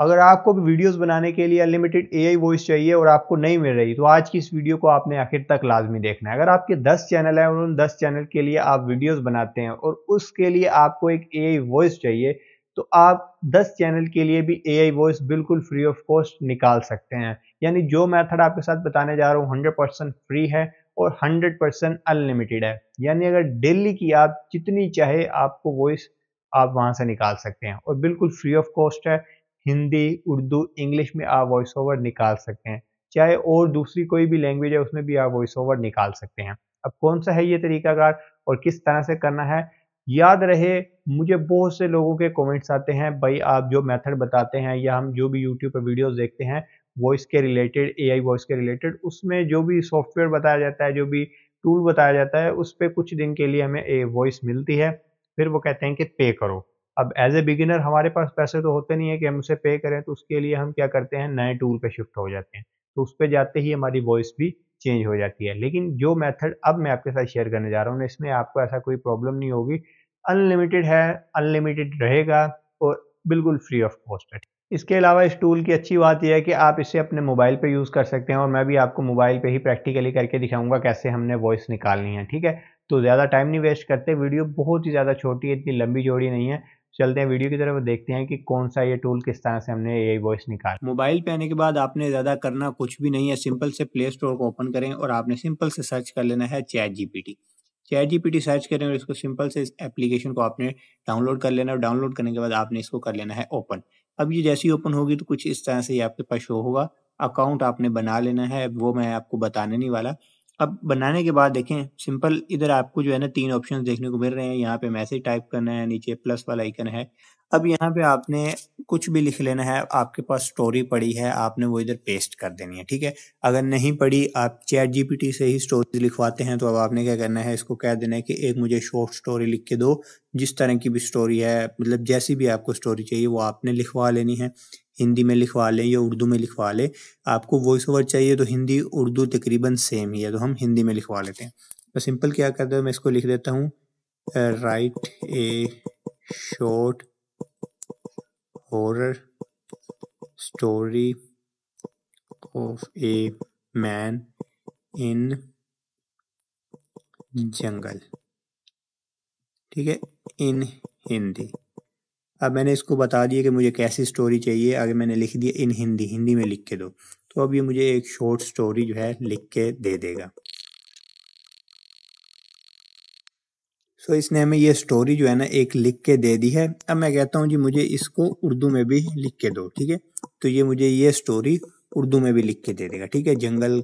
अगर आपको भी वीडियोस बनाने के लिए अनलिमिटेड एआई वॉइस चाहिए और आपको नहीं मिल रही तो आज की इस वीडियो को आपने आखिर तक लाजमी देखना है। अगर आपके 10 चैनल हैं और उन 10 चैनल के लिए आप वीडियोस बनाते हैं और उसके लिए आपको एक एआई वॉइस चाहिए तो आप 10 चैनल के लिए भी एआई वॉइस बिल्कुल फ्री ऑफ़ कॉस्ट निकाल सकते हैं। यानी जो मेथड आपके साथ बताने जा रहा हूँ हंड्रेड परसेंट फ्री है और हंड्रेड परसेंट अनलिमिटेड है। यानी अगर डेली की आप जितनी चाहे आपको वॉइस आप वहाँ से निकाल सकते हैं और बिल्कुल फ्री ऑफ़ कॉस्ट है। हिंदी, उर्दू, इंग्लिश में आप वॉइस ओवर निकाल सकते हैं। चाहे और दूसरी कोई भी लैंग्वेज है, उसमें भी आप वॉइस ओवर निकाल सकते हैं। अब कौन सा है ये तरीकाकार और किस तरह से करना है? याद रहे, मुझे बहुत से लोगों के कमेंट्स आते हैं, भाई, आप जो मेथड बताते हैं या हम जो भी यूट्यूब पर वीडियोस देखते हैं वॉइस के रिलेटेड एआई वॉइस के रिलेटेड उसमें जो भी सॉफ्टवेयर बताया जाता है, जो भी टूल बताया जाता है, उस पर कुछ दिन के लिए हमें वॉइस मिलती है। फिर वो कहते हैं कि पे करो। अब एज ए बिगिनर हमारे पास पैसे तो होते नहीं है कि हम उसे पे करें तो उसके लिए हम क्या करते हैं? नए टूल पे शिफ्ट हो जाते हैं। तो उस पर जाते ही हमारी वॉइस भी चेंज हो जाती है। लेकिन जो मेथड अब मैं आपके साथ शेयर करने जा रहा हूँ इसमें आपको ऐसा कोई प्रॉब्लम नहीं होगी। अनलिमिटेड है अनलिमिटेड रहेगा और बिल्कुल फ्री ऑफ़ कॉस्ट है। इसके अलावा इस टूल की अच्छी बात यह है कि आप इसे अपने मोबाइल पे यूज़ कर सकते हैं और मैं भी आपको मोबाइल पे ही प्रैक्टिकली करके दिखाऊँगा कैसे हमने वॉइस निकालनी है, ठीक है? तो ज़्यादा टाइम नहीं वेस्ट करते वीडियो बहुत ही ज़्यादा छोटी है, इतनी लंबी जोड़ी नहीं है। चलते हैं वीडियो की तरफ़, देखते हैं कि कौन सा ये टूल किस तरह से हमने ये वॉइस निकाला। मोबाइल पे आने के बाद आपने ज़्यादा करना कुछ भी नहीं है, सिंपल से प्ले स्टोर को ओपन करें और आपने सिंपल से सर्च कर लेना है chat GPT chat GPT search करें और इसको सिंपल से इस एप्लीकेशन को आपने डाउनलोड कर लेना और डाउनलोड करने के बाद आपने इसको कर लेना है ओपन अब ये जैसी ओपन होगी तो कुछ इस तरह से ये आपके पास शो होगा। अकाउंट आपने बना लेना है, वो मैं आपको बताने नहीं वाला। अब बनाने के बाद देखें, सिंपल इधर आपको जो है ना तीन ऑप्शन देखने को मिल रहे हैं। यहाँ पे मैसेज टाइप करना है, नीचे प्लस वाला आइकन है। अब यहाँ पे आपने कुछ भी लिख लेना है, आपके पास स्टोरी पड़ी है, आपने वो इधर पेस्ट कर देनी है, ठीक है? अगर नहीं पड़ी, आप चैट जीपीटी से ही स्टोरी लिखवाते हैं तो अब आपने क्या करना है, इसको कह देना है कि एक मुझे शॉर्ट स्टोरी लिख के दो, जिस तरह की भी स्टोरी है मतलब जैसी भी आपको स्टोरी चाहिए, वो आपने लिखवा लेनी है। हिंदी में लिखवा लें या उर्दू में लिखवा लें, आपको वॉइस ओवर चाहिए तो हिंदी, उर्दू तकरीबन सेम ही है तो हम हिंदी में लिखवा लेते हैं। तो सिंपल क्या करते हैं, मैं इसको लिख देता हूँ। Write a short horror story of a man in jungle ठीक है? इन हिंदी अब मैंने इसको बता दिया कि मुझे कैसी स्टोरी चाहिए। अगर मैंने लिख दिया, इन हिंदी हिंदी में लिख के दो। तो अब ये मुझे एक शॉर्ट स्टोरी जो है लिख के दे देगा। सो इसने हमें ये स्टोरी जो है ना एक लिख के दे दी है। अब मैं कहता हूँ जी, मुझे इसको उर्दू में भी लिख के दो, ठीक है? तो ये मुझे ये स्टोरी उर्दू में भी लिख के दे देगा, ठीक है? जंगल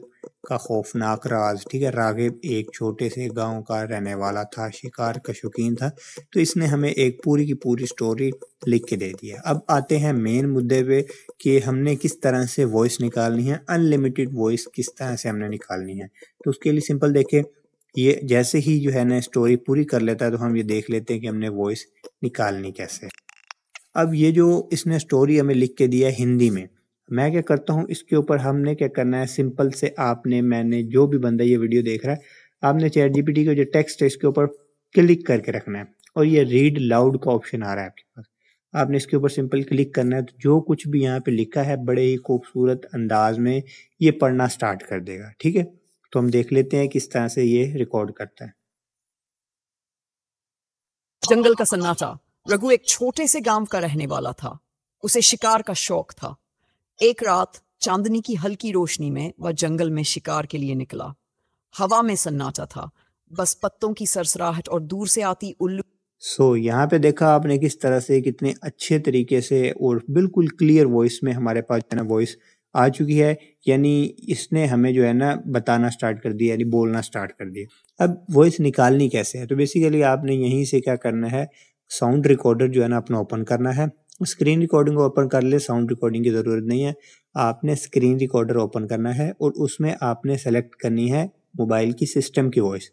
का खौफनाक राज, ठीक है? रागिब एक छोटे से गाँव का रहने वाला था, शिकार का शौकीन था तो इसने हमें एक पूरी की पूरी स्टोरी लिख के दे दिया अब आते हैं मेन मुद्दे पे कि हमने किस तरह से वॉइस निकालनी है अनलिमिटेड वॉइस किस तरह से हमने निकालनी है। तो उसके लिए सिंपल देखे ये जैसे ही जो है ना स्टोरी पूरी कर लेता है तो हम ये देख लेते हैं कि हमने वॉइस निकालनी कैसे अब ये जो इसने स्टोरी हमें लिख के दिया हिंदी में मैं क्या करता हूँ, इसके ऊपर हमने क्या करना है, सिंपल से आपने, मैंने जो भी बंदा ये वीडियो देख रहा है, आपने चैट जीपीटी का जो टेक्स्ट है, इसके ऊपर क्लिक करके रखना है। और ये रीड लाउड का ऑप्शन आ रहा है आपके पास। आपने इसके ऊपर सिंपल क्लिक करना है तो जो कुछ भी यहाँ पे लिखा है, बड़े ही खूबसूरत अंदाज में ये पढ़ना स्टार्ट कर देगा, ठीक है? तो हम देख लेते हैं किस तरह से ये रिकॉर्ड करता है। जंगल का सन्नाटा, रघु एक छोटे से गाँव का रहने वाला था। उसे शिकार का शौक था। एक रात चांदनी की हल्की रोशनी में वह जंगल में शिकार के लिए निकला। हवा में सन्नाटा था। बस पत्तों की सरसराहट और दूर से आती उल्लू सो so, यहाँ पे देखा आपने किस तरह से कितने अच्छे तरीके से और बिल्कुल क्लियर वॉइस में हमारे पास जो ना वॉइस आ चुकी है। यानी इसने हमें जो है ना बताना स्टार्ट कर दिया यानी बोलना स्टार्ट कर दिया। अब वॉइस निकालनी कैसे है? तो बेसिकली आपने यहीं से क्या करना है? साउंड रिकॉर्डर जो है ना अपना ओपन करना है। स्क्रीन रिकॉर्डिंग ओपन कर ले, साउंड रिकॉर्डिंग की ज़रूरत नहीं है। आपने स्क्रीन रिकॉर्डर ओपन करना है और उसमें आपने सेलेक्ट करनी है मोबाइल की सिस्टम की वॉइस।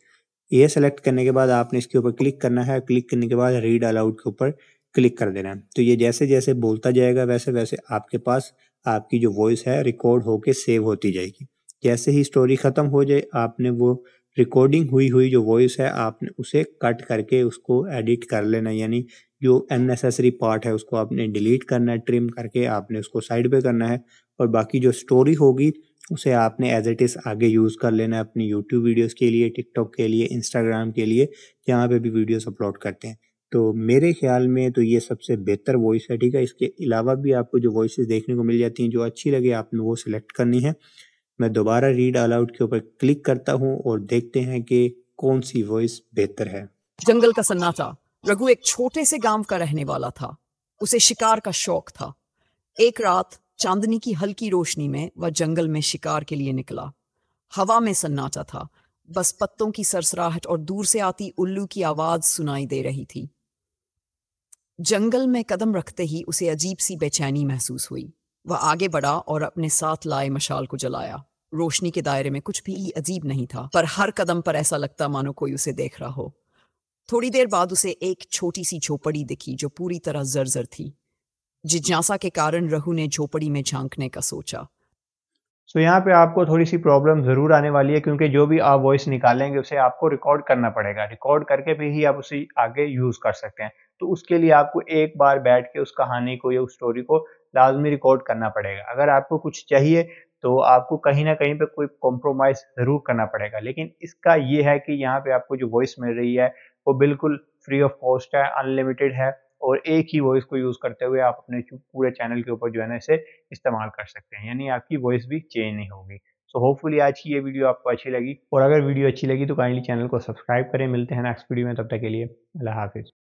ये सेलेक्ट करने के बाद आपने इसके ऊपर क्लिक करना है। क्लिक करने के बाद रीड अलाउड के ऊपर क्लिक कर देना है। तो ये जैसे जैसे बोलता जाएगा, वैसे वैसे आपके पास आपकी जो वॉइस है रिकॉर्ड होके सेव होती जाएगी। जैसे ही स्टोरी ख़त्म हो जाए, आपने वो रिकॉर्डिंग हुई हुई जो वॉइस है, आपने उसे कट करके उसको एडिट कर लेना। यानी जो अननेसेसरी पार्ट है, उसको आपने डिलीट करना है ट्रिम करके आपने उसको साइड पे करना है और बाकी जो स्टोरी होगी, उसे आपने एज इट इज़ आगे यूज़ कर लेना है अपनी यूट्यूब वीडियोस के लिए टिकटॉक के लिए इंस्टाग्राम के लिए, जहाँ पे भी वीडियोस अपलोड करते हैं। तो मेरे ख्याल में तो ये सबसे बेहतर वॉइस है, ठीक है? इसके अलावा भी आपको जो वॉइस देखने को मिल जाती हैं, जो अच्छी लगे, आपने वो सिलेक्ट करनी है। मैं दोबारा रीड अलाउड के ऊपर क्लिक करता हूँ और देखते हैं कि कौन सी वॉइस बेहतर है। जंगल का सन्नाटा। रघु एक छोटे से गाँव का रहने वाला था। उसे शिकार का शौक था। एक रात चांदनी की हल्की रोशनी में वह जंगल में शिकार के लिए निकला। हवा में सन्नाटा था। बस पत्तों की सरसराहट और दूर से आती उल्लू की आवाज़ सुनाई दे रही थी। जंगल में कदम रखते ही उसे अजीब सी बेचैनी महसूस हुई। वह आगे बढ़ा और अपने साथ लाए मशाल को जलाया। रोशनी के दायरे में कुछ भी अजीब नहीं था, पर हर कदम पर ऐसा लगता मानो कोई उसे देख रहा हो। थोड़ी देर बाद उसे एक छोटी सी झोपड़ी दिखी जो पूरी तरह जर्जर थी। जिज्ञासा के कारण रहू ने झोपड़ी में झांकने का सोचा। सो so, यहाँ पे आपको थोड़ी सी प्रॉब्लम ज़रूर आने वाली है क्योंकि जो भी आप वॉइस निकालेंगे उसे आपको रिकॉर्ड करना पड़ेगा। रिकॉर्ड करके भी ही आप उसे आगे यूज़ कर सकते हैं। तो उसके लिए आपको एक बार बैठ के उस कहानी को या उस स्टोरी को लाजमी रिकॉर्ड करना पड़ेगा। अगर आपको कुछ चाहिए तो आपको कहीं ना कहीं पे कोई कॉम्प्रोमाइज़ ज़रूर करना पड़ेगा। लेकिन इसका ये है कि यहाँ पे आपको जो वॉइस मिल रही है वो बिल्कुल फ्री ऑफ़ कॉस्ट है अनलिमिटेड है और एक ही वॉइस को यूज़ करते हुए आप अपने पूरे चैनल के ऊपर जो है ना इसे इस्तेमाल कर सकते हैं, यानी आपकी वॉइस भी चेंज नहीं होगी। सो होपफुली आज की ये वीडियो आपको अच्छी लगी और अगर वीडियो अच्छी लगी तो काइंडली चैनल को सब्सक्राइब करें। मिलते हैं नेक्स्ट वीडियो में, तब तक के लिए अल्लाह हाफिज़।